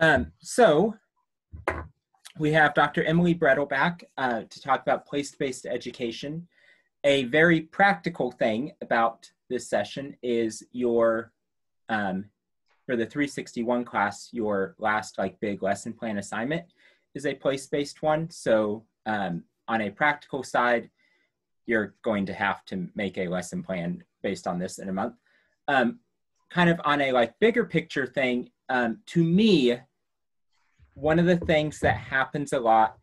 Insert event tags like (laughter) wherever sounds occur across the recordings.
Um, so we have Dr. Emily Bretl back uh, to talk about place-based education. A very practical thing about this session is your, um, for the 361 class, your last like big lesson plan assignment is a place-based one. So um, on a practical side, you're going to have to make a lesson plan based on this in a month. Um, kind of on a like bigger picture thing, um, to me, one of the things that happens a lot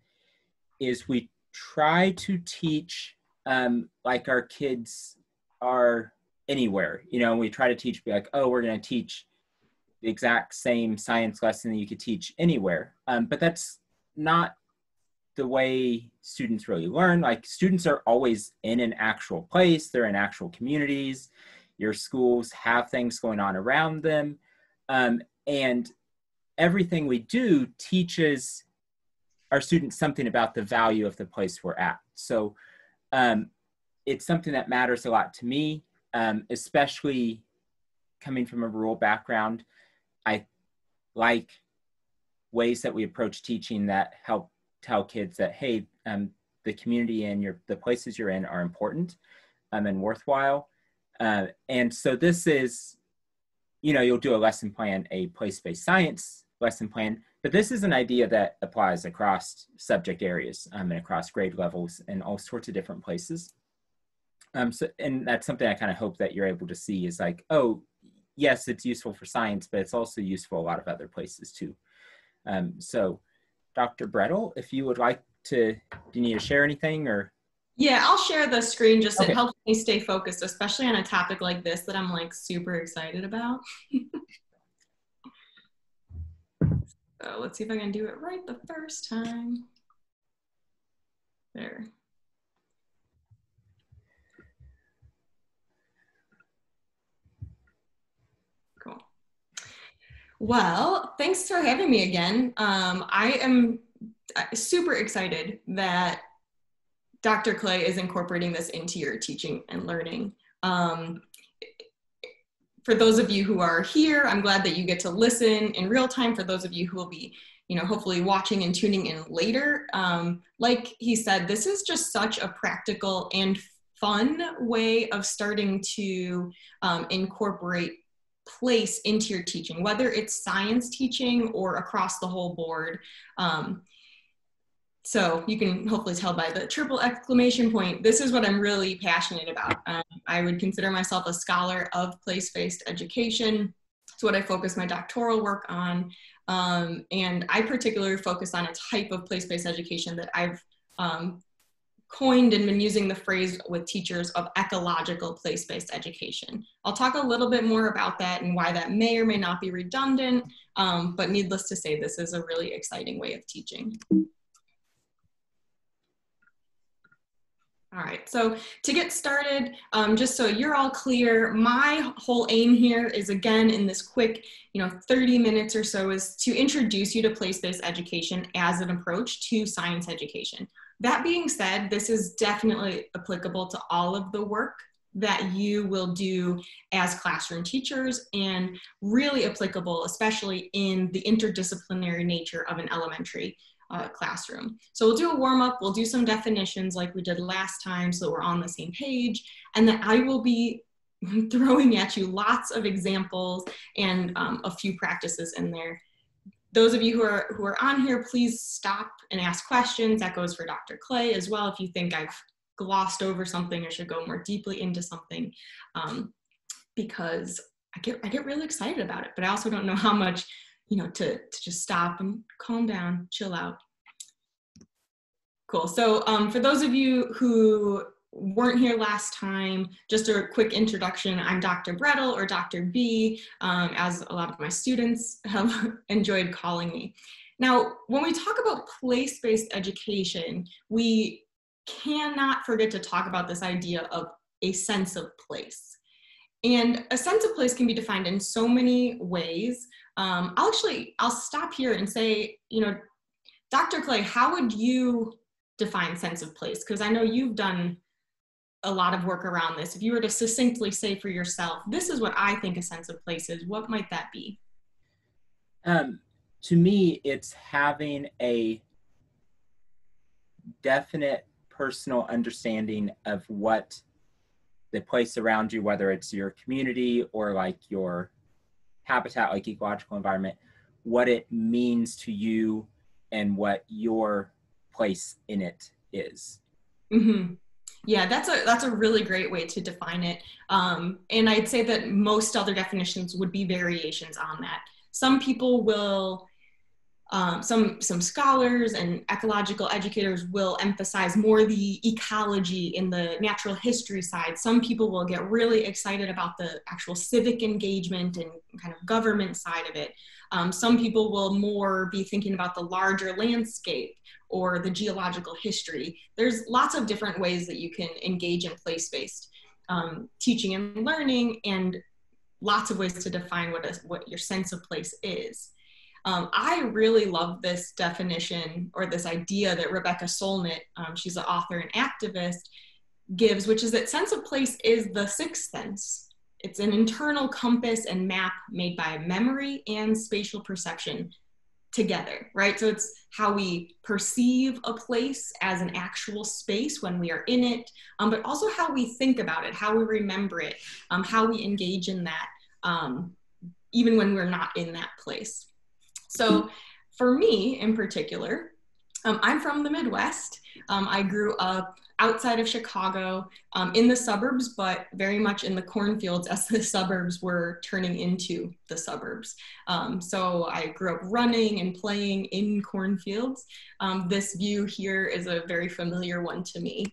is we try to teach um, like our kids are anywhere. You know, we try to teach, be like, oh, we're going to teach the exact same science lesson that you could teach anywhere. Um, but that's not the way students really learn. Like students are always in an actual place, they're in actual communities. Your schools have things going on around them. Um, and everything we do teaches our students something about the value of the place we're at. So um, it's something that matters a lot to me, um, especially coming from a rural background. I like ways that we approach teaching that help tell kids that, hey, um, the community and your the places you're in are important um, and worthwhile. Uh, and so this is, you know, you'll do a lesson plan, a place-based science lesson plan, but this is an idea that applies across subject areas um, and across grade levels and all sorts of different places. Um, so, and that's something I kind of hope that you're able to see is like, oh, yes, it's useful for science, but it's also useful a lot of other places too. Um, so Dr. Bretl, if you would like to, do you need to share anything or? Yeah, I'll share the screen just okay. it helps me stay focused, especially on a topic like this that I'm like super excited about. (laughs) so let's see if I can do it right the first time. There. Well, thanks for having me again. Um, I am uh, super excited that Dr. Clay is incorporating this into your teaching and learning. Um, for those of you who are here, I'm glad that you get to listen in real time. For those of you who will be, you know, hopefully watching and tuning in later, um, like he said, this is just such a practical and fun way of starting to um, incorporate place into your teaching, whether it's science teaching or across the whole board. Um, so you can hopefully tell by the triple exclamation point, this is what I'm really passionate about. Um, I would consider myself a scholar of place-based education. It's what I focus my doctoral work on. Um, and I particularly focus on a type of place-based education that I've um, coined and been using the phrase with teachers of ecological place-based education. I'll talk a little bit more about that and why that may or may not be redundant, um, but needless to say, this is a really exciting way of teaching. All right, so to get started, um, just so you're all clear, my whole aim here is again in this quick, you know, 30 minutes or so is to introduce you to place-based education as an approach to science education. That being said, this is definitely applicable to all of the work that you will do as classroom teachers and really applicable, especially in the interdisciplinary nature of an elementary uh, classroom. So we'll do a warm up, we'll do some definitions like we did last time so we're on the same page, and then I will be (laughs) throwing at you lots of examples and um, a few practices in there those of you who are who are on here, please stop and ask questions. That goes for Dr. Clay as well. If you think I've glossed over something or should go more deeply into something, um, because I get I get really excited about it, but I also don't know how much, you know, to to just stop and calm down, chill out. Cool. So um, for those of you who weren't here last time, just a quick introduction. I'm Dr. Bretl or Dr. B, um, as a lot of my students have (laughs) enjoyed calling me. Now, when we talk about place-based education, we cannot forget to talk about this idea of a sense of place. And a sense of place can be defined in so many ways. Um, I'll actually, I'll stop here and say, you know, Dr. Clay, how would you define sense of place? Because I know you've done a lot of work around this. If you were to succinctly say for yourself, this is what I think a sense of place is, what might that be? Um, to me, it's having a definite personal understanding of what the place around you, whether it's your community or like your habitat, like ecological environment, what it means to you and what your place in it is. Mm-hmm. Yeah, that's a that's a really great way to define it. Um, and I'd say that most other definitions would be variations on that. Some people will um, some some scholars and ecological educators will emphasize more the ecology in the natural history side. Some people will get really excited about the actual civic engagement and kind of government side of it. Um, some people will more be thinking about the larger landscape or the geological history. There's lots of different ways that you can engage in place-based um, teaching and learning, and lots of ways to define what, a, what your sense of place is. Um, I really love this definition or this idea that Rebecca Solnit, um, she's an author and activist, gives, which is that sense of place is the sixth sense. It's an internal compass and map made by memory and spatial perception together, right? So it's how we perceive a place as an actual space when we are in it, um, but also how we think about it, how we remember it, um, how we engage in that, um, even when we're not in that place. So for me in particular, um, I'm from the Midwest. Um, I grew up outside of Chicago, um, in the suburbs, but very much in the cornfields (laughs) as the suburbs were turning into the suburbs. Um, so I grew up running and playing in cornfields. Um, this view here is a very familiar one to me.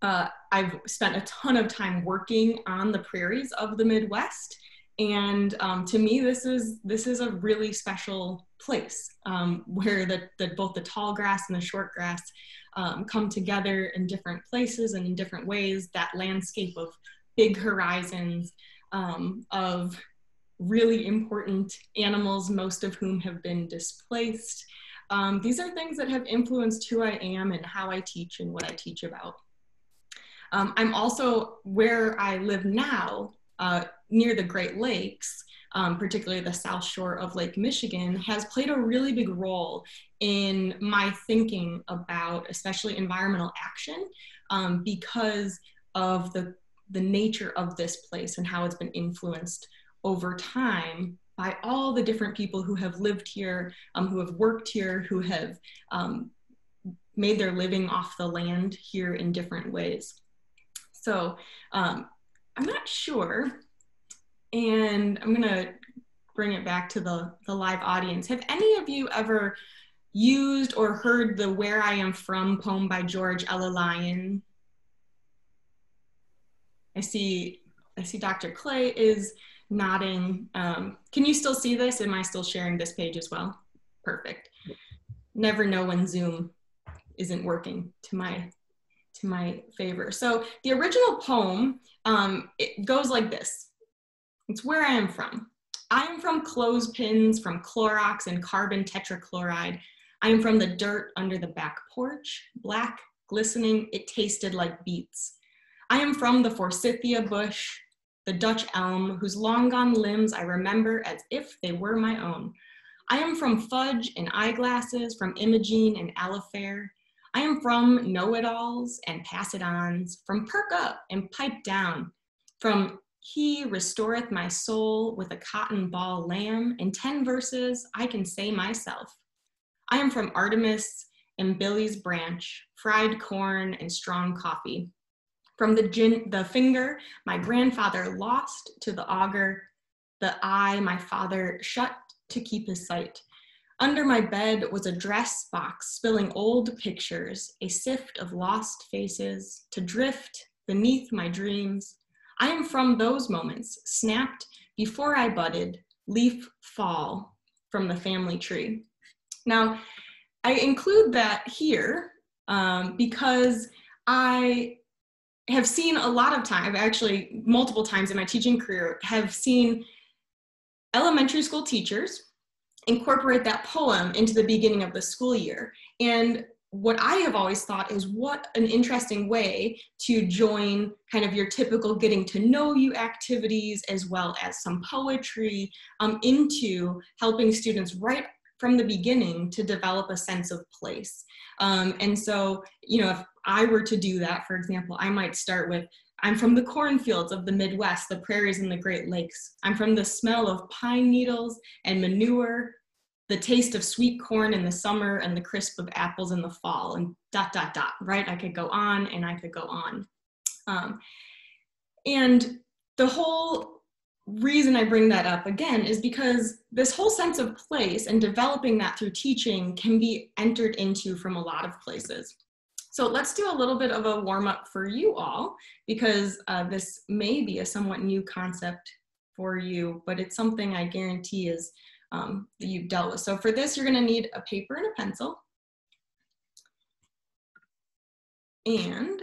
Uh, I've spent a ton of time working on the prairies of the Midwest and um, to me this is this is a really special place um, where the, the, both the tall grass and the short grass um, come together in different places and in different ways. That landscape of big horizons um, of really important animals most of whom have been displaced. Um, these are things that have influenced who i am and how i teach and what i teach about. Um, i'm also where i live now uh, near the Great Lakes, um, particularly the south shore of Lake Michigan, has played a really big role in my thinking about especially environmental action um, because of the, the nature of this place and how it's been influenced over time by all the different people who have lived here, um, who have worked here, who have um, made their living off the land here in different ways. So um, I'm not sure and I'm gonna bring it back to the, the live audience. Have any of you ever used or heard the Where I Am From poem by George Ella Lyon? I see, I see Dr. Clay is nodding. Um, can you still see this? Am I still sharing this page as well? Perfect. Never know when Zoom isn't working to my to my favor. So the original poem, um, it goes like this. It's where I am from. I am from clothespins, from Clorox and carbon tetrachloride. I am from the dirt under the back porch, black, glistening, it tasted like beets. I am from the forsythia bush, the Dutch elm, whose long gone limbs I remember as if they were my own. I am from fudge and eyeglasses, from Imogene and Alafair. I am from know-it-alls and pass-it-ons, from perk up and pipe down, from he restoreth my soul with a cotton ball lamb. In 10 verses, I can say myself. I am from Artemus and Billy's branch, fried corn and strong coffee. From the, gin, the finger my grandfather lost to the auger, the eye my father shut to keep his sight. Under my bed was a dress box spilling old pictures, a sift of lost faces to drift beneath my dreams I am from those moments, snapped before I budded, leaf fall from the family tree. Now, I include that here um, because I have seen a lot of time, actually multiple times in my teaching career, have seen elementary school teachers incorporate that poem into the beginning of the school year. And what I have always thought is what an interesting way to join kind of your typical getting to know you activities as well as some poetry um, into helping students write from the beginning to develop a sense of place. Um, and so, you know, if I were to do that, for example, I might start with I'm from the cornfields of the Midwest, the prairies and the Great Lakes. I'm from the smell of pine needles and manure, the taste of sweet corn in the summer and the crisp of apples in the fall, and dot, dot, dot, right? I could go on and I could go on. Um, and the whole reason I bring that up again is because this whole sense of place and developing that through teaching can be entered into from a lot of places. So let's do a little bit of a warm up for you all because uh, this may be a somewhat new concept for you, but it's something I guarantee is um, that you've dealt with. So for this, you're gonna need a paper and a pencil. And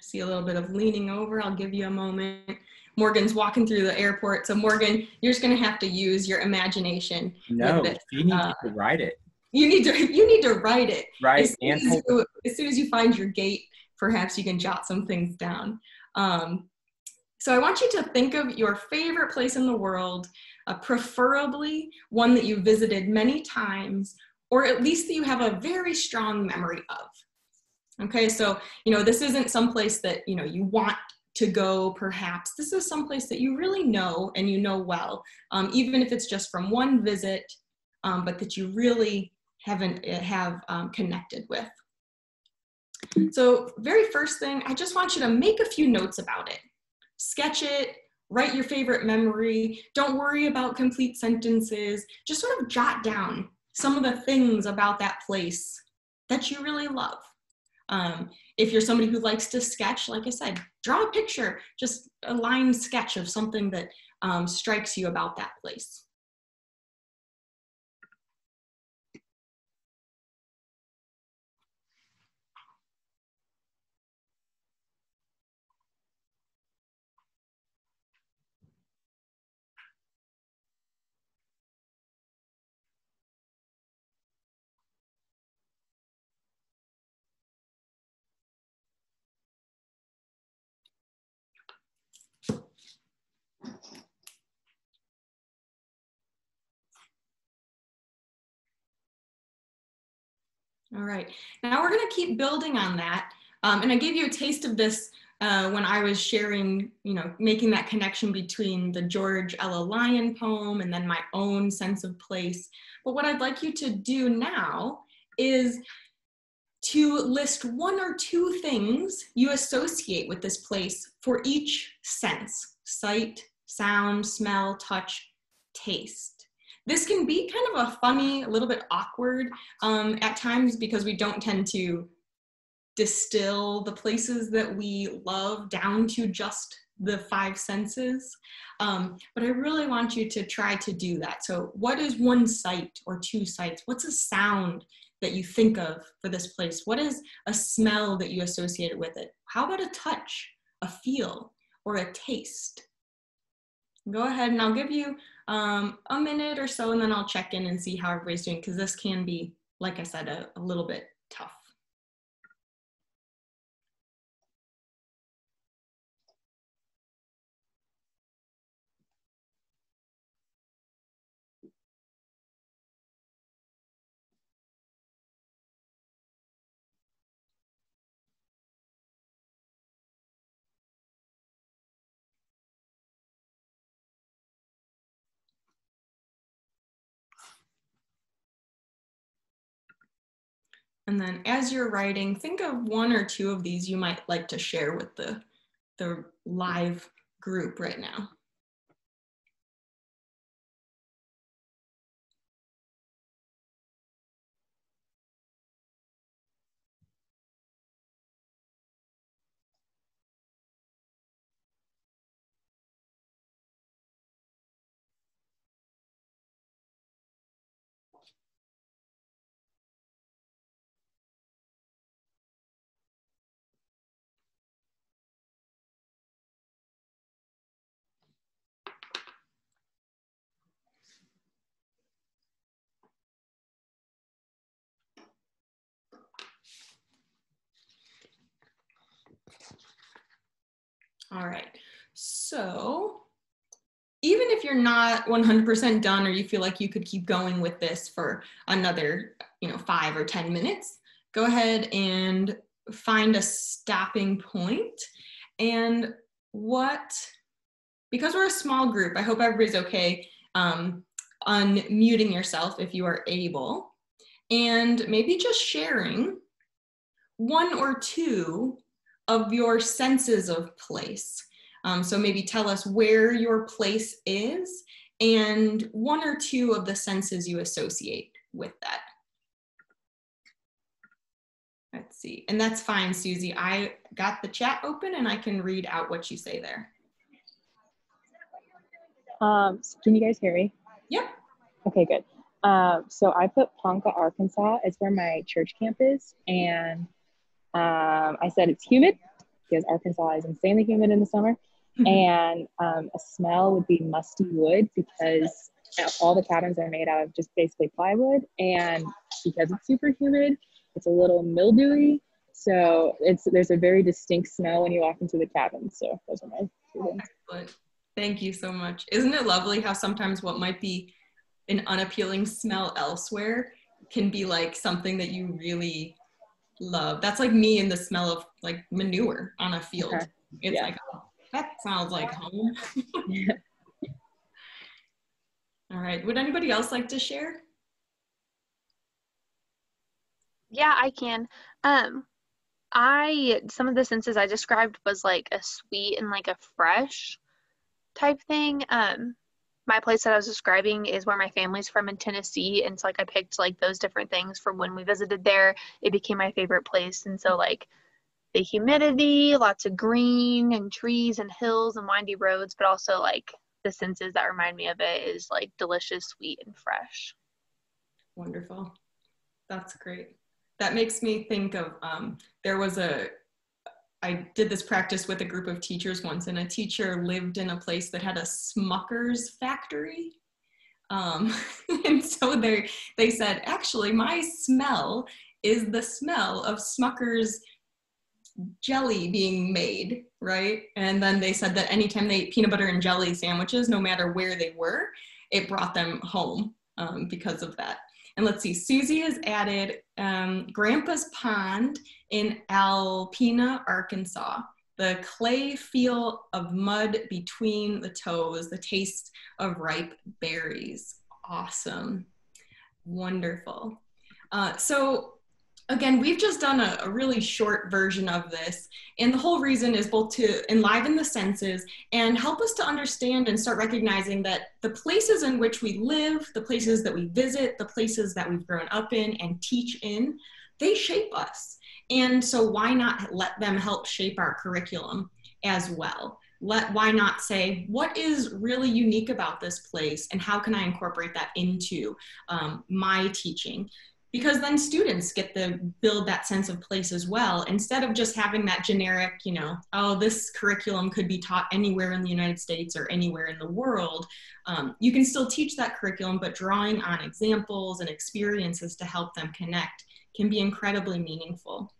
see a little bit of leaning over. I'll give you a moment. Morgan's walking through the airport. So Morgan, you're just gonna have to use your imagination. No, you need uh, to write it. You need to (laughs) you need to write it. Right. As soon as, you, as, soon as you find your gate, perhaps you can jot some things down. Um, so I want you to think of your favorite place in the world, uh, preferably one that you visited many times, or at least that you have a very strong memory of. Okay, so you know this isn't someplace that you know you want to go perhaps. This is someplace that you really know and you know well um, even if it's just from one visit um, but that you really haven't eh, have um, connected with. So very first thing i just want you to make a few notes about it. Sketch it write your favorite memory. Don't worry about complete sentences. Just sort of jot down some of the things about that place that you really love. Um, if you're somebody who likes to sketch, like I said, draw a picture, just a line sketch of something that um, strikes you about that place. All right, now we're gonna keep building on that. Um, and I gave you a taste of this uh, when I was sharing, you know, making that connection between the George Ella Lyon poem and then my own sense of place. But what I'd like you to do now is to list one or two things you associate with this place for each sense, sight, sound, smell, touch, taste. This can be kind of a funny, a little bit awkward um, at times because we don't tend to distill the places that we love down to just the five senses. Um, but I really want you to try to do that. So, what is one sight or two sights? What's a sound that you think of for this place? What is a smell that you associate with it? How about a touch, a feel, or a taste? Go ahead and I'll give you um, a minute or so and then I'll check in and see how everybody's doing because this can be, like I said, a, a little bit tough. And then as you're writing, think of one or two of these you might like to share with the, the live group right now. All right, so even if you're not 100% done or you feel like you could keep going with this for another, you know, five or 10 minutes, go ahead and find a stopping point. And what, because we're a small group, I hope everybody's okay um, unmuting yourself if you are able, and maybe just sharing one or two of your senses of place. Um, so maybe tell us where your place is and one or two of the senses you associate with that. Let's see, and that's fine, Susie. I got the chat open and I can read out what you say there. Um, can you guys hear me? Yep. Okay, good. Um, so I put Ponca, Arkansas. It's where my church camp is, and um, I said it's humid because Arkansas is insanely humid in the summer, mm-hmm. and um, a smell would be musty wood because all the cabins are made out of just basically plywood, and because it's super humid, it's a little mildewy. So it's there's a very distinct smell when you walk into the cabin. So those are my two things. Thank you so much. Isn't it lovely how sometimes what might be an unappealing smell elsewhere can be like something that you really love. That's like me and the smell of like manure on a field. Okay. It's yeah. like, oh, that sounds like home. (laughs) All right. Would anybody else like to share? Yeah, I can. Um, I some of the senses I described was like a sweet and like a fresh type thing. Um, my place that I was describing is where my family's from in Tennessee, and so like I picked like those different things from when we visited there. It became my favorite place, and so like the humidity, lots of green and trees and hills and windy roads, but also like the senses that remind me of it is like delicious, sweet, and fresh. Wonderful. That's great. That makes me think of um, there was a I did this practice with a group of teachers once, and a teacher lived in a place that had a Smucker's factory. Um, (laughs) and so they they said, actually, my smell is the smell of Smucker's jelly being made, right? And then they said that anytime they ate peanut butter and jelly sandwiches, no matter where they were, it brought them home um, because of that. And let's see, Susie has added um, Grandpa's Pond in Alpena, Arkansas. The clay feel of mud between the toes, the taste of ripe berries. Awesome. Wonderful. Uh, so again, we've just done a, a, really short version of this. And the whole reason is both to enliven the senses and help us to understand and start recognizing that the places in which we live, the places that we visit, the places that we've grown up in and teach in, they shape us. And so why not let them help shape our curriculum as well? Let, why not say what is really unique about this place and how can I incorporate that into um, my teaching? Because then students get to build that sense of place as well instead of just having that generic you know oh this curriculum could be taught anywhere in the united states or anywhere in the world. Um, you can still teach that curriculum but drawing on examples and experiences to help them connect can be incredibly meaningful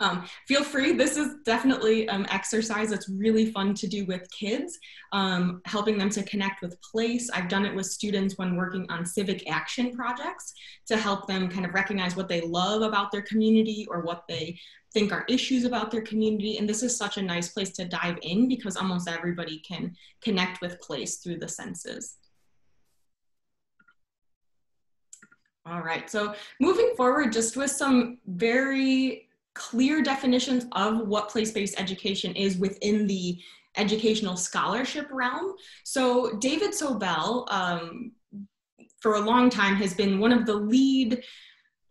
um, feel free. This is definitely um, exercise that's really fun to do with kids, um, helping them to connect with place. I've done it with students when working on civic action projects to help them kind of recognize what they love about their community or what they think are issues about their community. And this is such a nice place to dive in because almost everybody can connect with place through the senses. All right, so moving forward, just with some very clear definitions of what place-based education is within the educational scholarship realm. So David Sobel, um, for a long time, has been one of the lead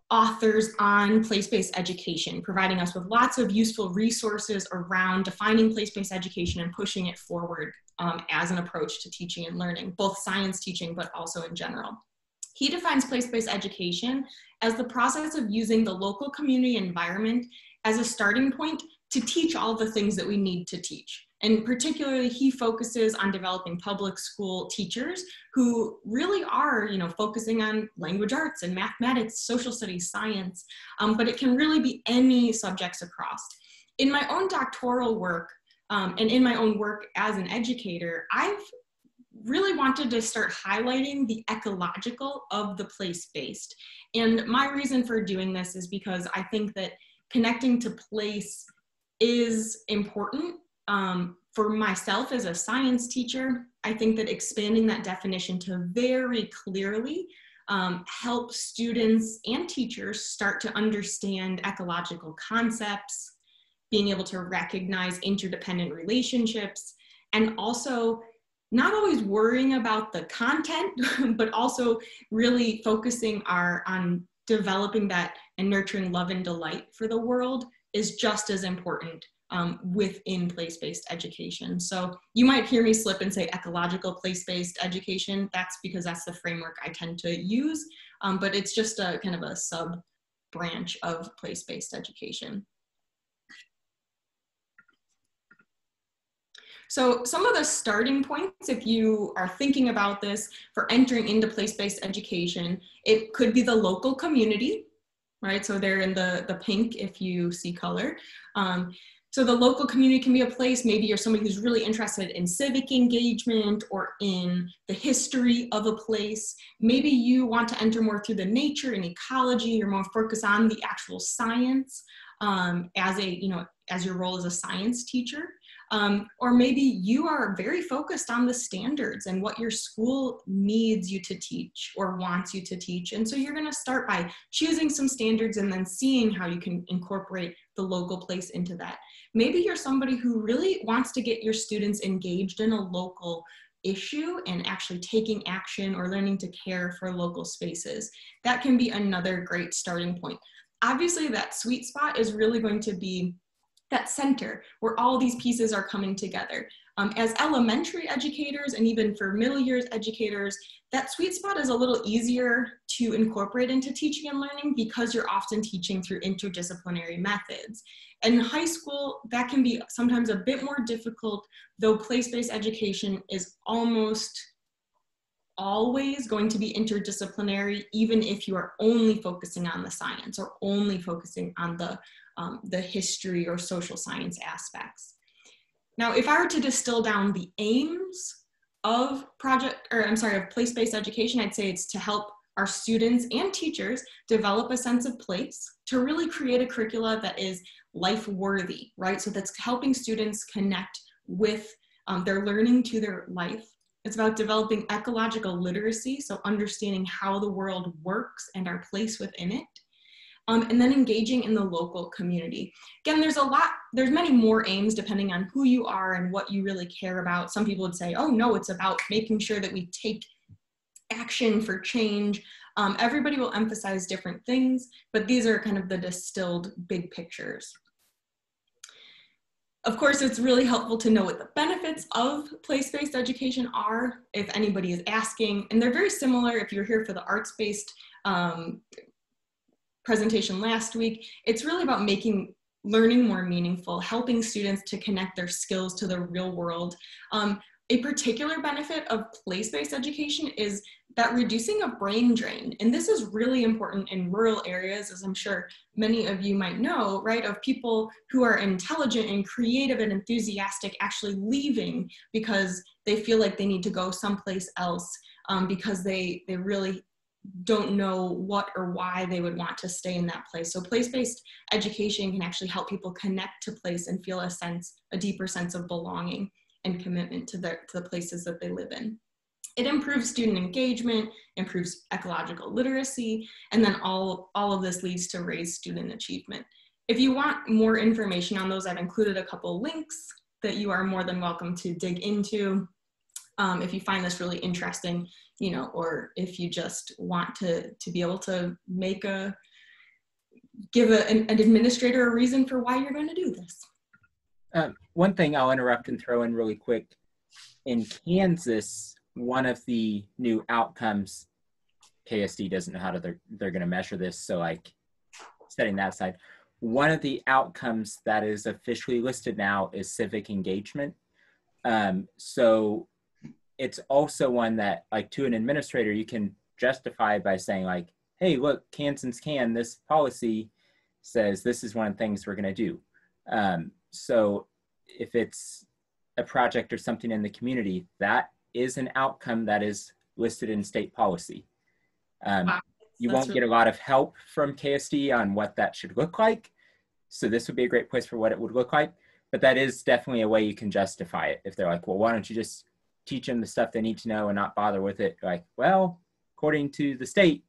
authors on place-based education, providing us with lots of useful resources around defining place-based education and pushing it forward um, as an approach to teaching and learning, both science teaching, but also in general. He defines place-based education as the process of using the local community environment as a starting point to teach all the things that we need to teach. And particularly, he focuses on developing public school teachers who really are, you know, focusing on language arts and mathematics, social studies, science, um, but it can really be any subjects across. In my own doctoral work um, and in my own work as an educator, I've really wanted to start highlighting the ecological of the place-based. And my reason for doing this is because I think that connecting to place is important. Um, for myself as a science teacher, I think that expanding that definition to very clearly um, help students and teachers start to understand ecological concepts, being able to recognize interdependent relationships, and also not always worrying about the content, (laughs) but also really focusing our on developing that and nurturing love and delight for the world is just as important um, within place-based education. So you might hear me slip and say ecological place-based education. That's because that's the framework I tend to use, um, but it's just a kind of a sub branch of place-based education. So some of the starting points, if you are thinking about this for entering into place-based education, it could be the local community, right? So they're in the, the pink if you see color. Um, so the local community can be a place, maybe you're somebody who's really interested in civic engagement or in the history of a place. Maybe you want to enter more through the nature and ecology, you're more focused on the actual science um, as a, you know, as your role as a science teacher. Um, or maybe you are very focused on the standards and what your school needs you to teach or wants you to teach. And so you're going to start by choosing some standards and then seeing how you can incorporate the local place into that. Maybe you're somebody who really wants to get your students engaged in a local issue and actually taking action or learning to care for local spaces. That can be another great starting point. Obviously, that sweet spot is really going to be that center where all these pieces are coming together. Um, as elementary educators and even for middle years educators, that sweet spot is a little easier to incorporate into teaching and learning because you're often teaching through interdisciplinary methods. And in high school, that can be sometimes a bit more difficult, though place-based education is almost always going to be interdisciplinary, even if you are only focusing on the science or only focusing on the um, the history or social science aspects. Now, if I were to distill down the aims of project, or I'm sorry, of place-based education, I'd say it's to help our students and teachers develop a sense of place, to really create a curricula that is life worthy, right? So that's helping students connect with um, their learning to their life. It's about developing ecological literacy, so understanding how the world works and our place within it um, and then engaging in the local community. Again, there's a lot, there's many more aims depending on who you are and what you really care about. Some people would say, oh no, it's about making sure that we take action for change. Um, everybody will emphasize different things, but these are kind of the distilled big pictures. Of course, it's really helpful to know what the benefits of place-based education are if anybody is asking, and they're very similar if you're here for the arts-based um, presentation last week, it's really about making learning more meaningful, helping students to connect their skills to the real world. Um, a particular benefit of place-based education is that reducing of brain drain. And this is really important in rural areas, as I'm sure many of you might know, right, of people who are intelligent and creative and enthusiastic actually leaving because they feel like they need to go someplace else um, because they, they really don't know what or why they would want to stay in that place. So place-based education can actually help people connect to place and feel a sense, a deeper sense of belonging and commitment to, the to the places that they live in. It improves student engagement, improves ecological literacy, and then all, all of this leads to raised student achievement. If you want more information on those, I've included a couple links that you are more than welcome to dig into. Um, if you find this really interesting, you know, or if you just want to, to be able to make a, give a, an, an administrator a reason for why you're going to do this. Um, one thing I'll interrupt and throw in really quick. In Kansas, one of the new outcomes, KSD doesn't know how to, they're, they're going to measure this. So like setting that aside, one of the outcomes that is officially listed now is civic engagement. Um, so it's also one that like to an administrator you can justify by saying like hey look kansans can this policy says this is one of the things we're going to do um, so if it's a project or something in the community that is an outcome that is listed in state policy. Um, Wow, you that's won't get a lot of help from KSD on what that should look like. So this would be a great place for what it would look like. But that is definitely a way you can justify it. If they're like, well, why don't you just teach them the stuff they need to know and not bother with it? Like, well, according to the state,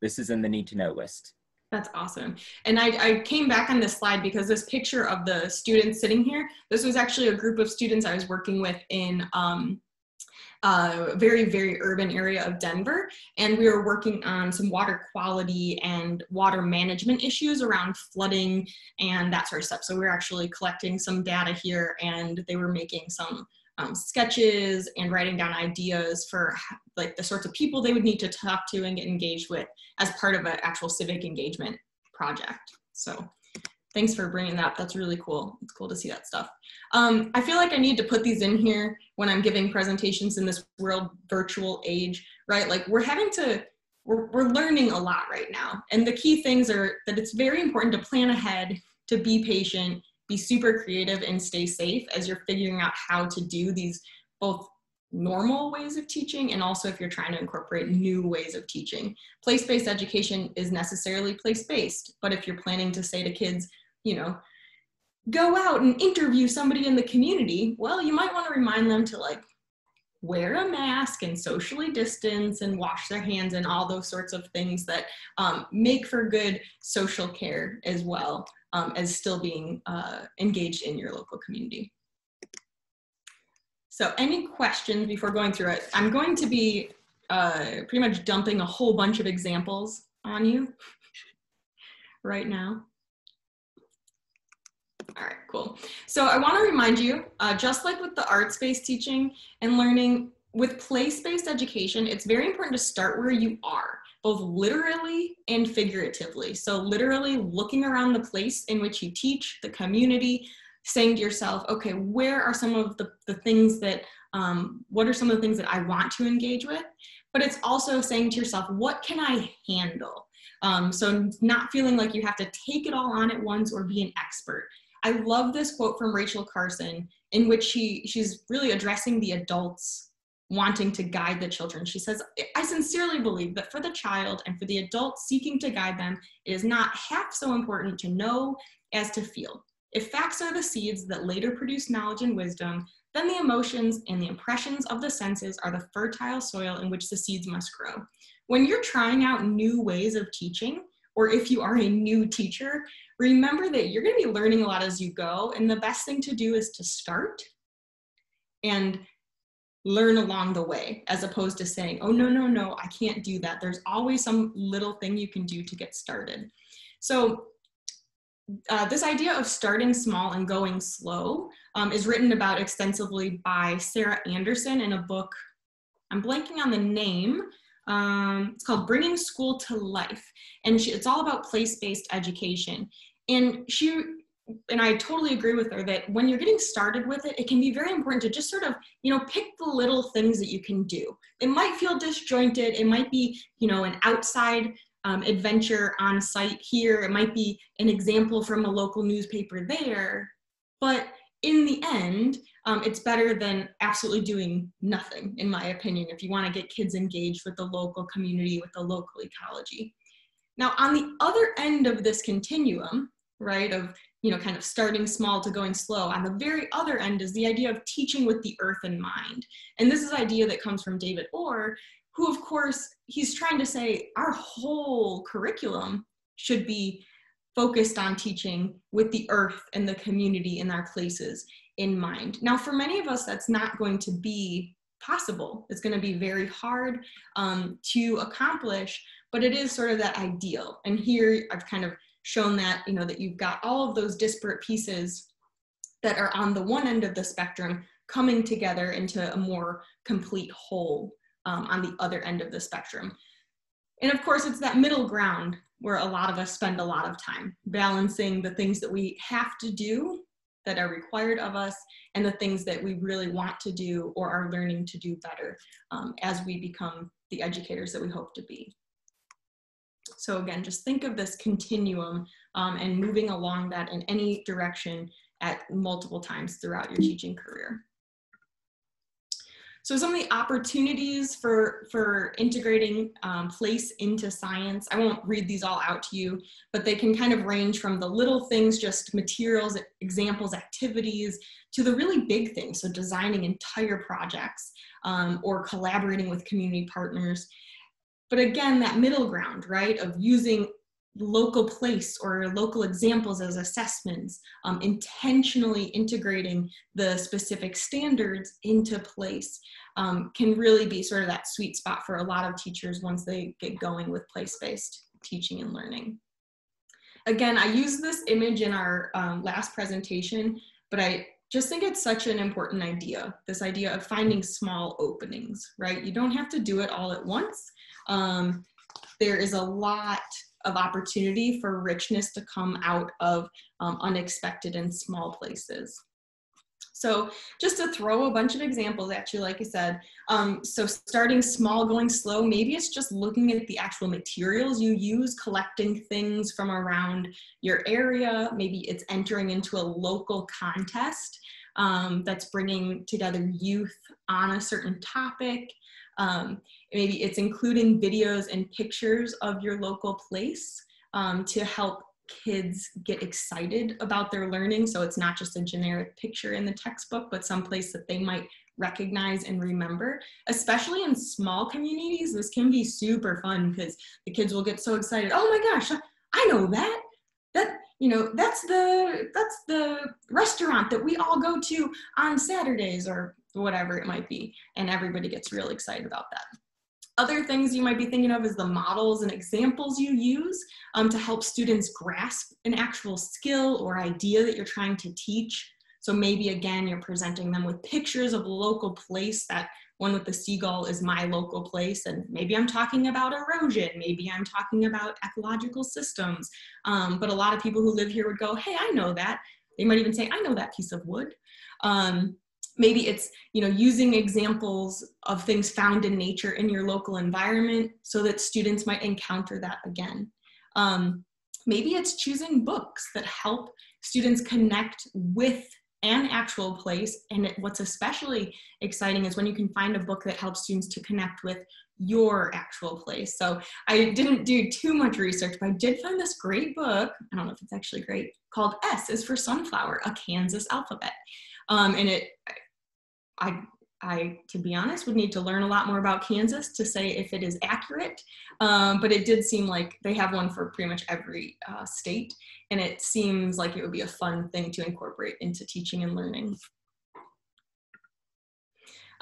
this is in the need to know list. That's awesome. And I, I came back on this slide because this picture of the students sitting here, this was actually a group of students I was working with in um, a very, very urban area of Denver. And we were working on some water quality and water management issues around flooding and that sort of stuff. So we were actually collecting some data here and they were making some um, sketches and writing down ideas for like the sorts of people they would need to talk to and get engaged with as part of an actual civic engagement project. So thanks for bringing that up. That's really cool. It's cool to see that stuff. Um, I feel like I need to put these in here when I'm giving presentations in this world virtual age, right? Like we're having to, we're, we're learning a lot right now. And the key things are that it's very important to plan ahead, to be patient, be super creative and stay safe as you're figuring out how to do these both normal ways of teaching and also if you're trying to incorporate new ways of teaching. Place-based education is necessarily place-based, but if you're planning to say to kids, you know, go out and interview somebody in the community, well, you might want to remind them to like wear a mask and socially distance and wash their hands and all those sorts of things that um, make for good social care as well um, as still being uh, engaged in your local community. So any questions before going through it? I'm going to be uh, pretty much dumping a whole bunch of examples on you (laughs) right now. All right, cool. So I want to remind you, uh, just like with the arts-based teaching and learning, with place-based education, it's very important to start where you are, both literally and figuratively. So literally looking around the place in which you teach, the community, saying to yourself, okay, where are some of the, the things that, um, what are some of the things that I want to engage with? But it's also saying to yourself, what can I handle? Um, so not feeling like you have to take it all on at once or be an expert. I love this quote from Rachel Carson in which she she's really addressing the adults wanting to guide the children. She says, I sincerely believe that for the child and for the adult seeking to guide them, it is not half so important to know as to feel. If facts are the seeds that later produce knowledge and wisdom, then the emotions and the impressions of the senses are the fertile soil in which the seeds must grow. When you're trying out new ways of teaching, or if you are a new teacher, remember that you're going to be learning a lot as you go. And the best thing to do is to start and learn along the way, as opposed to saying, oh, no, no, no, I can't do that. There's always some little thing you can do to get started. So uh, this idea of starting small and going slow um, is written about extensively by Sarah Anderson in a book. I'm blanking on the name. Um, it's called Bringing School to Life, and she, it's all about place-based education. And she and I totally agree with her that when you're getting started with it, it can be very important to just sort of, you know, pick the little things that you can do. It might feel disjointed. It might be, you know, an outside um, adventure on site here. It might be an example from a local newspaper there. But in the end, um, it's better than absolutely doing nothing, in my opinion, if you want to get kids engaged with the local community, with the local ecology. Now, on the other end of this continuum, right, of you know, kind of starting small to going slow. On the very other end is the idea of teaching with the earth in mind. And this is an idea that comes from David Orr, who of course, he's trying to say our whole curriculum should be focused on teaching with the earth and the community in our places in mind. Now, for many of us, that's not going to be possible. It's going to be very hard um, to accomplish, but it is sort of that ideal. And here I've kind of shown that, you know, that you've got all of those disparate pieces that are on the one end of the spectrum coming together into a more complete whole um, on the other end of the spectrum. And of course, it's that middle ground where a lot of us spend a lot of time balancing the things that we have to do that are required of us and the things that we really want to do or are learning to do better um, as we become the educators that we hope to be. So again, just think of this continuum um, and moving along that in any direction at multiple times throughout your teaching career. So some of the opportunities for, for integrating um, place into science, I won't read these all out to you, but they can kind of range from the little things, just materials, examples, activities, to the really big things. So designing entire projects um, or collaborating with community partners. But again, that middle ground, right, of using local place or local examples as assessments, um, intentionally integrating the specific standards into place um, can really be sort of that sweet spot for a lot of teachers once they get going with place-based teaching and learning. Again, I used this image in our um, last presentation, but I just think it's such an important idea, this idea of finding small openings, right? You don't have to do it all at once. Um, there is a lot of opportunity for richness to come out of um, unexpected and small places. So just to throw a bunch of examples at you, like I said, um, so starting small, going slow, maybe it's just looking at the actual materials you use, collecting things from around your area. Maybe it's entering into a local contest um, that's bringing together youth on a certain topic. Um, maybe it's including videos and pictures of your local place um, to help kids get excited about their learning. So it's not just a generic picture in the textbook, but someplace that they might recognize and remember. Especially in small communities, this can be super fun because the kids will get so excited. Oh my gosh, I know that. That you know, that's the that's the restaurant that we all go to on Saturdays or whatever it might be, and everybody gets real excited about that. Other things you might be thinking of is the models and examples you use um, to help students grasp an actual skill or idea that you're trying to teach. So maybe again, you're presenting them with pictures of local place that one with the seagull is my local place and maybe i'm talking about erosion maybe i'm talking about ecological systems um, but a lot of people who live here would go hey i know that they might even say i know that piece of wood um, maybe it's you know using examples of things found in nature in your local environment so that students might encounter that again. Um, maybe it's choosing books that help students connect with an actual place. And what's especially exciting is when you can find a book that helps students to connect with your actual place. So i didn't do too much research but i did find this great book. I don't know if it's actually great. Called s is for sunflower a kansas alphabet um, and it I, I, to be honest, would need to learn a lot more about Kansas to say if it is accurate. Um, but it did seem like they have one for pretty much every uh, state, and it seems like it would be a fun thing to incorporate into teaching and learning.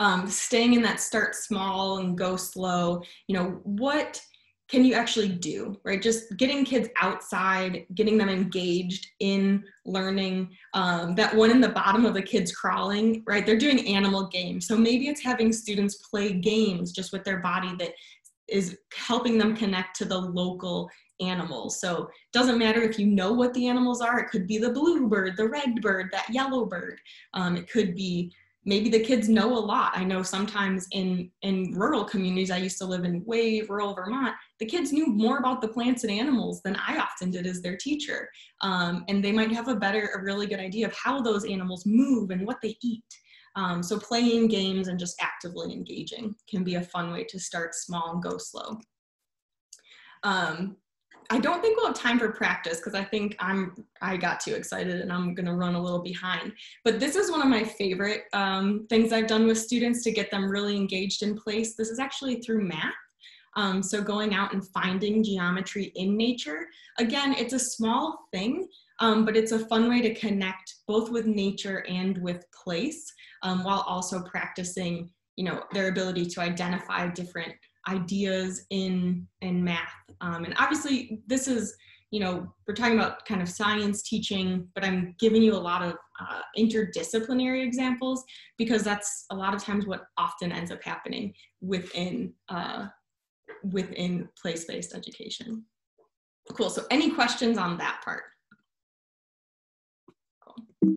Um, staying in that start small and go slow, you know, what can you actually do, right? Just getting kids outside, getting them engaged in learning. Um, that one in the bottom of the kids crawling, right? They're doing animal games. So maybe it's having students play games just with their body that is helping them connect to the local animals. So it doesn't matter if you know what the animals are. It could be the blue bird, the red bird, that yellow bird. Um, it could be maybe the kids know a lot. I know sometimes in in rural communities, I used to live in way rural Vermont. The kids knew more about the plants and animals than I often did as their teacher, um, and they might have a better, a really good idea of how those animals move and what they eat. Um, so playing games and just actively engaging can be a fun way to start small and go slow. Um, I don't think we'll have time for practice because I think I'm I got too excited and I'm gonna run a little behind. But this is one of my favorite um, things I've done with students to get them really engaged in place. This is actually through math. Um, so going out and finding geometry in nature. Again, it's a small thing, um, but it's a fun way to connect both with nature and with place um, while also practicing, you know, their ability to identify different ideas in in math. Um, and obviously this is you know we're talking about kind of science teaching but i'm giving you a lot of uh, interdisciplinary examples because that's a lot of times what often ends up happening within uh, within place-based education. Cool. So any questions on that part? Cool.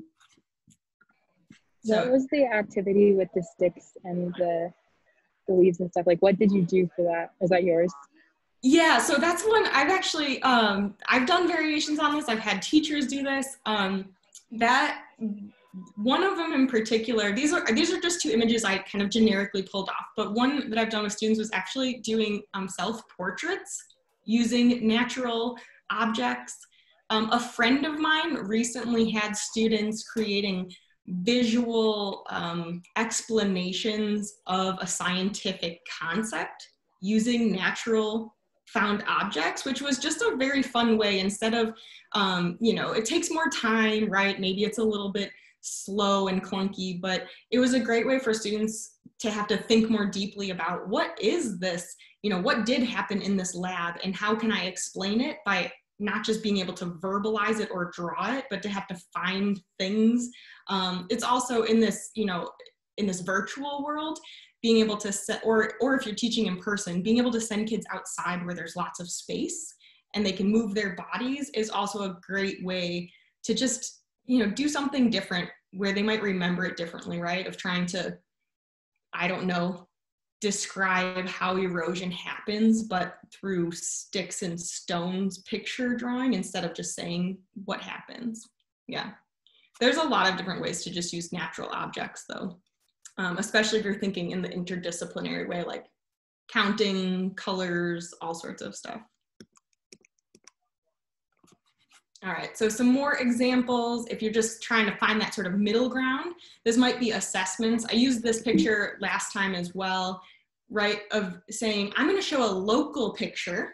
so, what was the activity with the sticks and the the leaves and stuff like what did you do for that? Is that yours? Yeah so that's one i've actually um, i've done variations on this. I've had teachers do this. Um, that one of them in particular, these are these are just two images I kind of generically pulled off, but one that I've done with students was actually doing um, self-portraits using natural objects. Um, a friend of mine recently had students creating visual um, explanations of a scientific concept using natural found objects, which was just a very fun way instead of, um, you know, it takes more time, right? Maybe it's a little bit slow and clunky, but it was a great way for students to have to think more deeply about what is this, you know, what did happen in this lab and how can I explain it by not just being able to verbalize it or draw it, but to have to find things. Um, it's also in this, you know, in this virtual world, being able to set, or, or if you're teaching in person, being able to send kids outside where there's lots of space and they can move their bodies is also a great way to just, you know, do something different where they might remember it differently, right? Of trying to, I don't know, describe how erosion happens, but through sticks and stones picture drawing instead of just saying what happens. Yeah. There's a lot of different ways to just use natural objects though um, especially if you're thinking in the interdisciplinary way, like counting, colors, all sorts of stuff. All right, so some more examples. If you're just trying to find that sort of middle ground, this might be assessments. I used this picture last time as well, right, of saying, I'm gonna show a local picture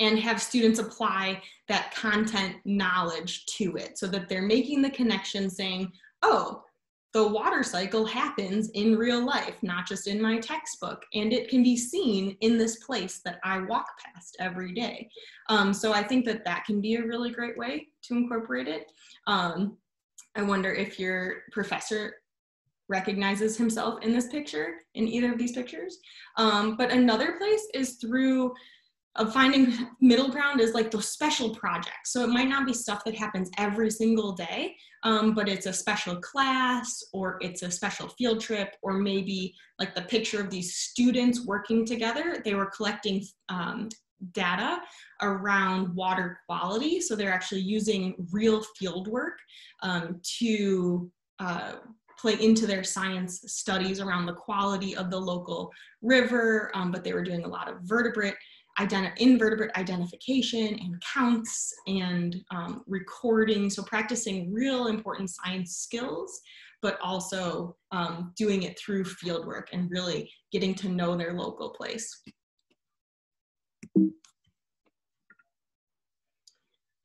and have students apply that content knowledge to it so that they're making the connection saying, oh, the water cycle happens in real life, not just in my textbook, and it can be seen in this place that I walk past every day. Um, so I think that that can be a really great way to incorporate it. Um, I wonder if your professor recognizes himself in this picture, in either of these pictures. Um, but another place is through of finding middle ground is like those special projects. So it might not be stuff that happens every single day, um, but it's a special class or it's a special field trip or maybe like the picture of these students working together. They were collecting um, data around water quality. So they're actually using real field work um, to uh, play into their science studies around the quality of the local river, um, but they were doing a lot of vertebrate identi invertebrate identification and counts and um, recording. So practicing real important science skills, but also um, doing it through fieldwork and really getting to know their local place.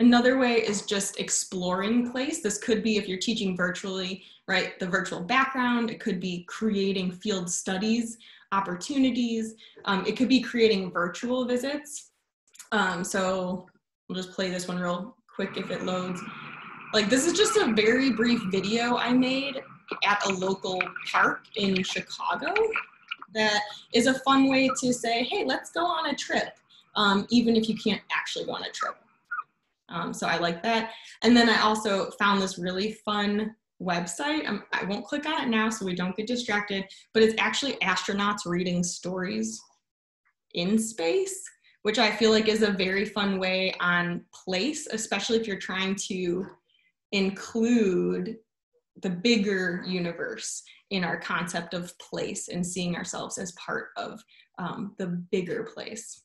Another way is just exploring place. This could be if you're teaching virtually, right, the virtual background. It could be creating field studies opportunities. Um, it could be creating virtual visits. Um, so we'll just play this one real quick if it loads. Like this is just a very brief video I made at a local park in Chicago that is a fun way to say, hey, let's go on a trip, um, even if you can't actually go on a trip. Um, so I like that. And then I also found this really fun website. I not click on it now so we don't get distracted, but it's actually astronauts reading stories in space, which I feel like is a very fun way on place, especially if you're trying to include the bigger universe in our concept of place and seeing ourselves as part of um, the bigger place.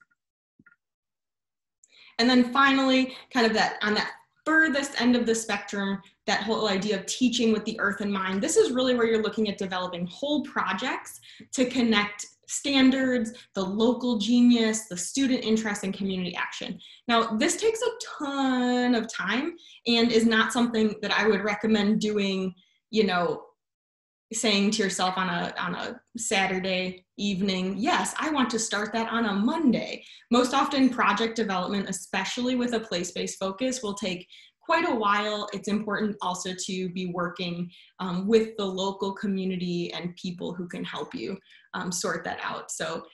And then finally, kind of that on that furthest end of the spectrum, that whole idea of teaching with the earth in mind, this is really where you're looking at developing whole projects to connect standards, the local genius, the student interest, and community action. Now, this takes a ton of time and is not something that I would recommend doing, you know, saying to yourself on a on a Saturday evening, yes, I want to start that on a Monday. Most often project development, especially with a place-based focus, will take quite a while. It's important also to be working um, with the local community and people who can help you um, sort that out. So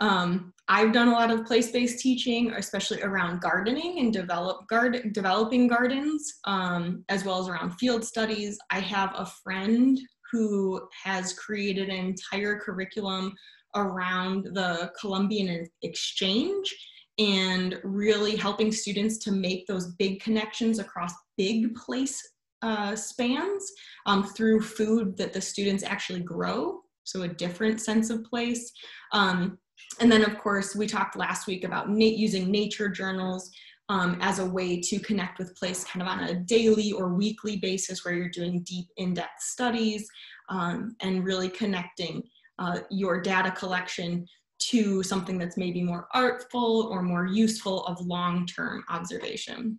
um, I've done a lot of place-based teaching, especially around gardening and develop guard, developing gardens, um, as well as around field studies. I have a friend who has created an entire curriculum around the Columbian exchange and really helping students to make those big connections across big place uh, spans um, through food that the students actually grow, so a different sense of place. Um, and then, of course, we talked last week about na using nature journals um, as a way to connect with place kind of on a daily or weekly basis where you're doing deep in-depth studies um, and really connecting uh, your data collection to something that's maybe more artful or more useful of long-term observation.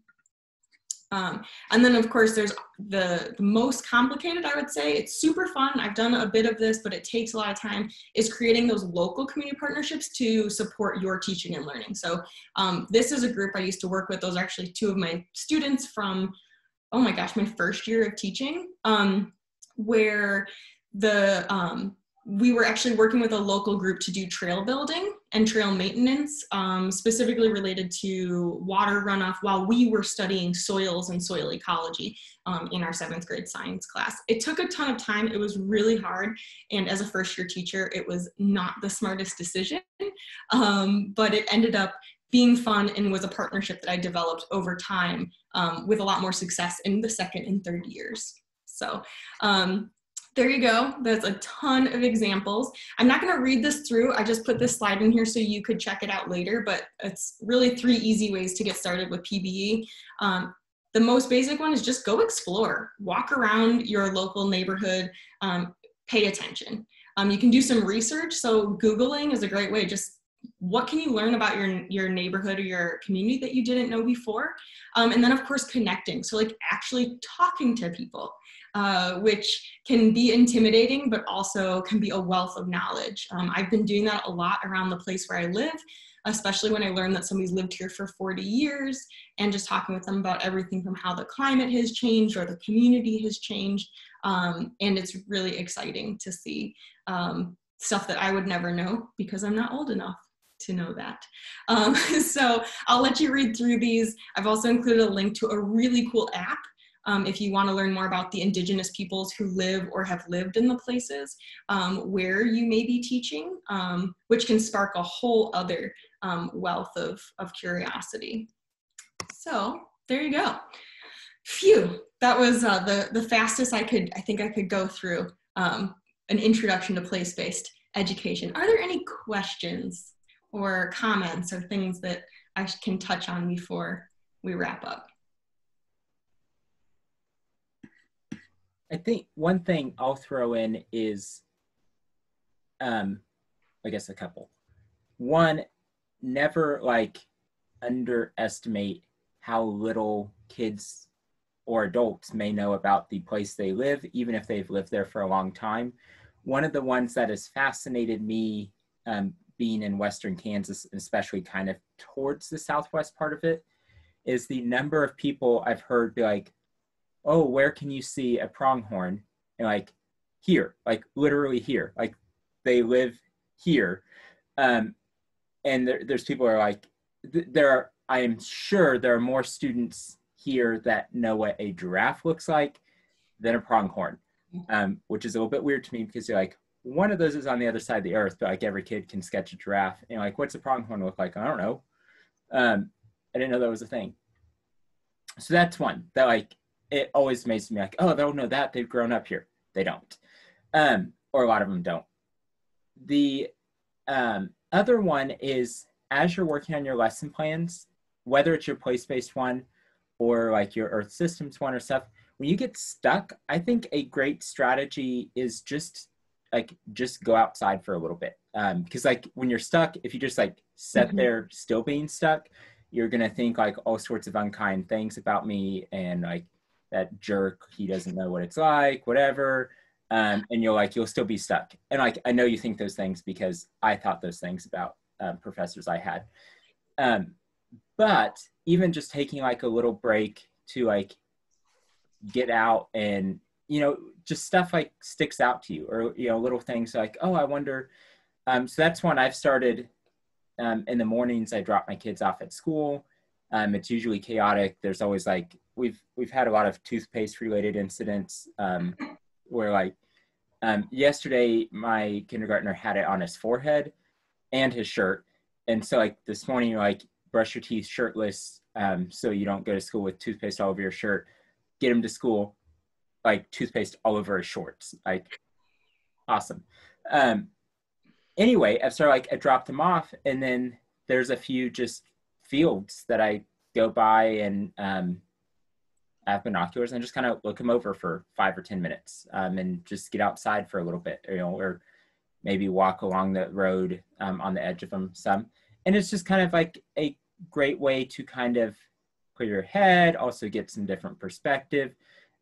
Um, and then of course there's the, the, most complicated, I would say, it's super fun. I've done a bit of this, but it takes a lot of time, is creating those local community partnerships to support your teaching and learning. So um, this is a group I used to work with. Those are actually two of my students from, oh my gosh, my first year of teaching, um, where the um, we were actually working with a local group to do trail building and trail maintenance, um, specifically related to water runoff while we were studying soils and soil ecology um, in our seventh grade science class. It took a ton of time. It was really hard. And as a first year teacher, it was not the smartest decision, um, but it ended up being fun and was a partnership that I developed over time um, with a lot more success in the second and third years. So um, there you go. There's a ton of examples. I'm not going to read this through. I just put this slide in here so you could check it out later, but it's really three easy ways to get started with PBE. Um, the most basic one is just go explore. Walk around your local neighborhood, um, pay attention. Um, you can do some research. So Googling is a great way. Just what can you learn about your, your neighborhood or your community that you didn't know before? Um, and then of course connecting. So like actually talking to people uh, which can be intimidating, but also can be a wealth of knowledge. Um, I've been doing that a lot around the place where I live, especially when I learned that somebody's lived here for 40 years and just talking with them about everything from how the climate has changed or the community has changed. Um, and it's really exciting to see um, stuff that I would never know because I'm not old enough to know that. Um, (laughs) so I'll let you read through these. I've also included a link to a really cool app um, if you want to learn more about the indigenous peoples who live or have lived in the places um, where you may be teaching, um, which can spark a whole other um, wealth of, of curiosity. So there you go. Phew, that was uh, the, the fastest I could, I think I could go through um, an introduction to place-based education. Are there any questions or comments or things that I can touch on before we wrap up? I think one thing I'll throw in is, um, I guess a couple. One, never like underestimate how little kids or adults may know about the place they live, even if they've lived there for a long time. One of the ones that has fascinated me um, being in Western Kansas, especially kind of towards the Southwest part of it, is the number of people I've heard be like, oh, where can you see a pronghorn? And like, here, like literally here, like they live here. Um, and there, there's people are like, th- there are, I am sure there are more students here that know what a giraffe looks like than a pronghorn, um, which is a little bit weird to me because you're like, one of those is on the other side of the earth, but like every kid can sketch a giraffe. And like, what's a pronghorn look like? I don't know. Um, I didn't know that was a thing. So that's one that like it always makes me like, oh, they don't know that. They've grown up here. They don't. Um, or a lot of them don't. The um, other one is as you're working on your lesson plans, whether it's your place-based one or like your earth systems one or stuff, when you get stuck, I think a great strategy is just like just go outside for a little bit. Um, because like when you're stuck, if you just like sit mm-hmm. there still being stuck, you're gonna think like all sorts of unkind things about me and like that jerk he doesn't know what it's like whatever. Um, and you're like you'll still be stuck. And like i know you think those things because i thought those things about um, professors i had. Um, but even just taking like a little break to like get out and you know just stuff like sticks out to you or you know little things like oh i wonder. Um, so that's one i've started um, in the mornings i drop my kids off at school um, it's usually chaotic there's always like we've we've had a lot of toothpaste related incidents um, where like um, yesterday my kindergartner had it on his forehead and his shirt and so like this morning like brush your teeth shirtless um, so you don't go to school with toothpaste all over your shirt get him to school like toothpaste all over his shorts. Like, awesome. Um, anyway, so like I dropped him off, and then there's a few just fields that I go by and um, I have binoculars and just kind of look them over for five or ten minutes, um, and just get outside for a little bit, you know, or maybe walk along the road um, on the edge of them some. And it's just kind of like a great way to kind of clear your head, also get some different perspective.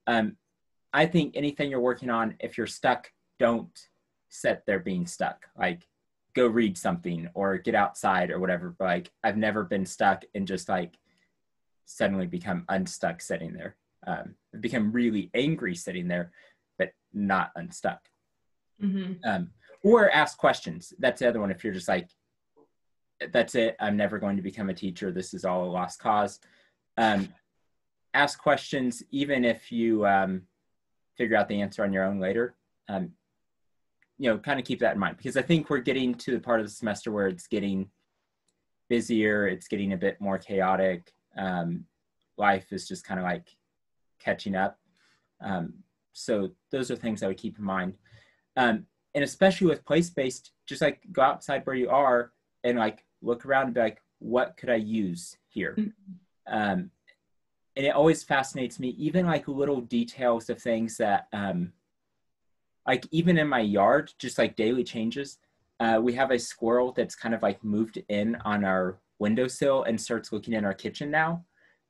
Um, I think anything you're working on, if you're stuck, don't sit there being stuck. Like go read something or get outside or whatever. But like I've never been stuck and just like suddenly become unstuck sitting there. Um, become really angry sitting there, but not unstuck. Mm-hmm. Um, or ask questions. That's the other one. If you're just like, that's it, I'm never going to become a teacher. This is all a lost cause. Um, ask questions, even if you um, figure out the answer on your own later. Um, you know, kind of keep that in mind because I think we're getting to the part of the semester where it's getting busier, it's getting a bit more chaotic. Um, life is just kind of like catching up. Um, so those are things I would keep in mind. Um, and especially with place-based, just like go outside where you are and like look around and be like, what could I use here? Mm-hmm. Um, and it always fascinates me, even like little details of things that um, like even in my yard, just like daily changes. Uh, we have a squirrel that's kind of like moved in on our windowsill and starts looking in our kitchen now.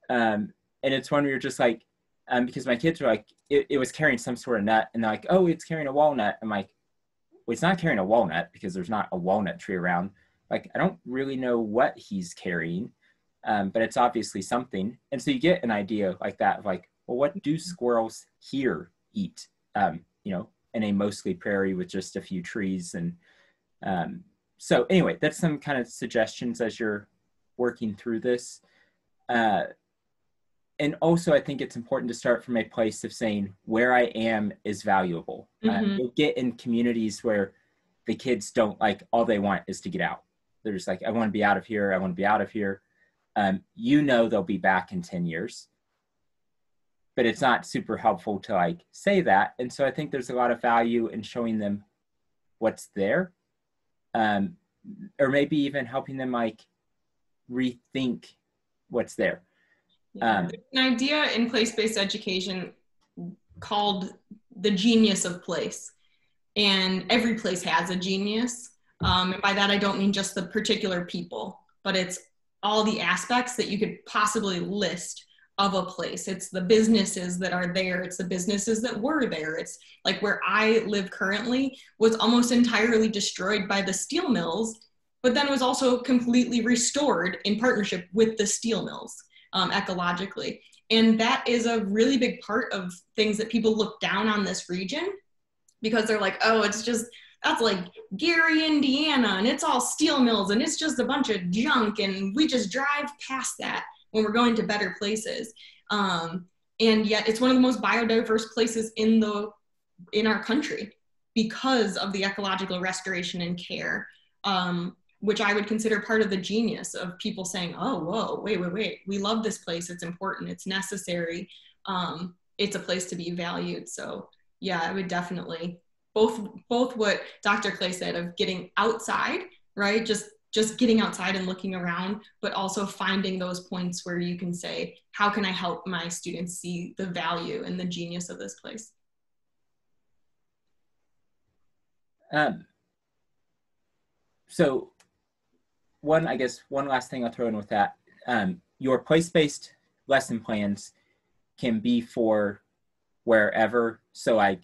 Um, and it's when we are just like, um, because my kids were like, it, it was carrying some sort of nut, and they're like, oh, it's carrying a walnut. I'm like, well, it's not carrying a walnut because there's not a walnut tree around. Like, I don't really know what he's carrying, um, but it's obviously something. And so you get an idea like that of like, well, what do squirrels here eat? Um, you know, in a mostly prairie with just a few trees. And um, so anyway, that's some kind of suggestions as you're working through this. Uh, and also, I think it's important to start from a place of saying where I am is valuable. Uh, mm-hmm. Uh, you'll get in communities where the kids don't like all they want is to get out. They're just like, I want to be out of here. I want to be out of here. Um, you know they'll be back in 10 years but it's not super helpful to like say that. And so I think there's a lot of value in showing them what's there, um, or maybe even helping them like rethink what's there. Um, an idea in place-based education called the genius of place, and every place has a genius. Um, and by that I don't mean just the particular people, but it's all the aspects that you could possibly list of a place. It's the businesses that are there. It's the businesses that were there. It's like where I live currently was almost entirely destroyed by the steel mills, but then was also completely restored in partnership with the steel mills um, ecologically. And that is a really big part of things that people look down on this region because they're like, oh, it's just that's like Gary, Indiana, and it's all steel mills and it's just a bunch of junk, and we just drive past that when we're going to better places. Um, and yet it's one of the most biodiverse places in the in our country because of the ecological restoration and care um, which i would consider part of the genius of people saying oh whoa wait wait wait. We love this place. It's important. It's necessary. Um, it's a place to be valued. So yeah i would definitely both both what dr clay said of getting outside right? Just just getting outside and looking around, but also finding those points where you can say, how can I help my students see the value and the genius of this place? Um, so one, I guess one last thing I'll throw in with that, um, your place-based lesson plans can be for wherever. So like,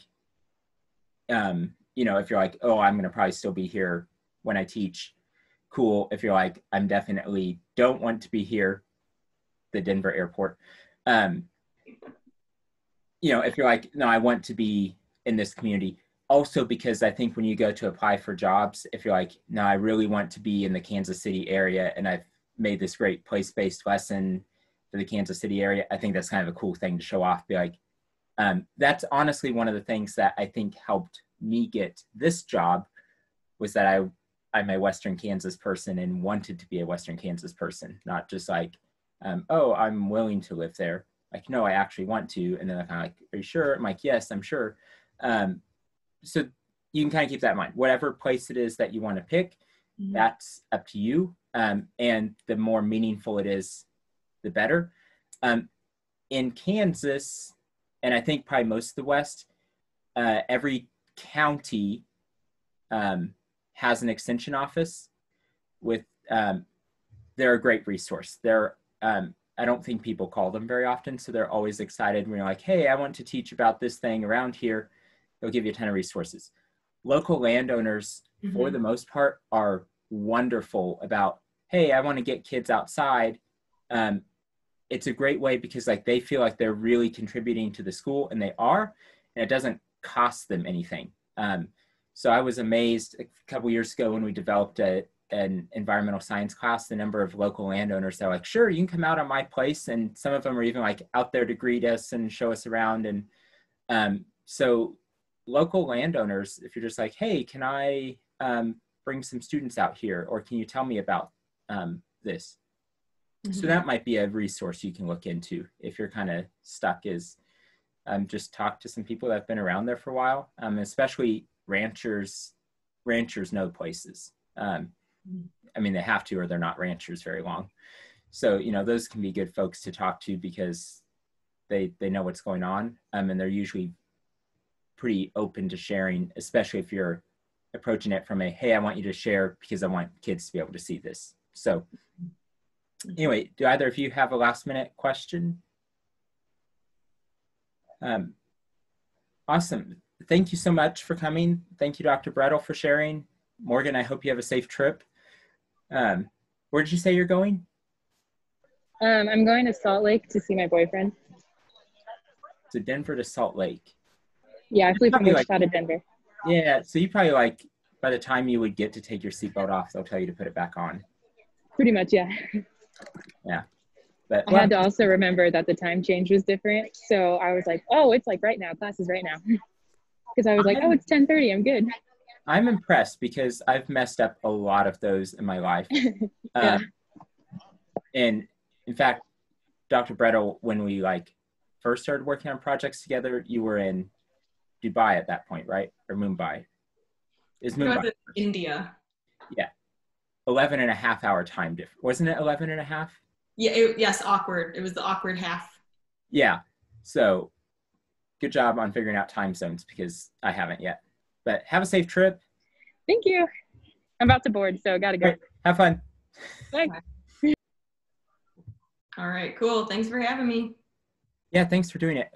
um, you know, if you're like, oh, I'm going to probably still be here when I teach, cool if you're like, I'm definitely don't want to be here, the Denver airport. Um, you know, if you're like, no, I want to be in this community. Also, because I think when you go to apply for jobs, if you're like, no, I really want to be in the Kansas City area and I've made this great place based lesson for the Kansas City area, I think that's kind of a cool thing to show off. Be like, um, that's honestly one of the things that I think helped me get this job was that I I'm a Western Kansas person and wanted to be a Western Kansas person, not just like, um, oh, I'm willing to live there. like, no, I actually want to. And then I'm kind of like, are you sure? I'm like, yes, I'm sure. Um, so you can kind of keep that in mind. Whatever place it is that you want to pick, mm-hmm. that's up to you. Um, and the more meaningful it is, the better. Um, in Kansas, and I think probably most of the West, uh, every county um, has an extension office with um, they're a great resource. They're um, i don't think people call them very often so they're always excited when you're like hey i want to teach about this thing around here. They'll give you a ton of resources. Local landowners mm-hmm. for the most part are wonderful about hey i want to get kids outside. Um, it's a great way because like they feel like they're really contributing to the school and they are and it doesn't cost them anything. Um, so I was amazed a couple years ago when we developed a, an environmental science class, the number of local landowners that are like, sure, you can come out on my place. And some of them are even like out there to greet us and show us around. And um, so local landowners, if you're just like, hey, can I um, bring some students out here? Or can you tell me about um, this? Mm-hmm. So that might be a resource you can look into if you're kind of stuck is um, just talk to some people that have been around there for a while, um, especially ranchers ranchers know places. Um, i mean they have to or they're not ranchers very long. So you know those can be good folks to talk to because they they know what's going on um, and they're usually pretty open to sharing especially if you're approaching it from a hey i want you to share because i want kids to be able to see this. So anyway do either of you have a last minute question? Um, awesome thank you so much for coming. Thank you, Dr. Bretl, for sharing. Morgan, I hope you have a safe trip. Um, where did you say you're going? Um, I'm going to Salt Lake to see my boyfriend. So Denver to Salt Lake. Yeah, I flew from Wichita like, to Denver. Yeah, so you probably like by the time you would get to take your seatbelt off, they'll tell you to put it back on. Pretty much, yeah. Yeah. But, I had to also remember that the time change was different. So I was like, oh, it's like right now. Class is right now. (laughs) because I was like, I'm, oh, it's 10:30. I'm good. I'm impressed because I've messed up a lot of those in my life. (laughs) yeah. uh, and in fact, Dr. Bretl, when we like first started working on projects together, you were in Dubai at that point, right? Or Mumbai? Is Mumbai? India. Yeah. 11 and a half hour time difference. Wasn't it 11 and a half? Yeah, it, yes, awkward. It was the awkward half. Yeah. So good job on figuring out time zones because I haven't yet. But have a safe trip. Thank you. I'm about to board, so I gotta go. Right. Have fun. Bye. All right, cool. Thanks for having me. Yeah, thanks for doing it.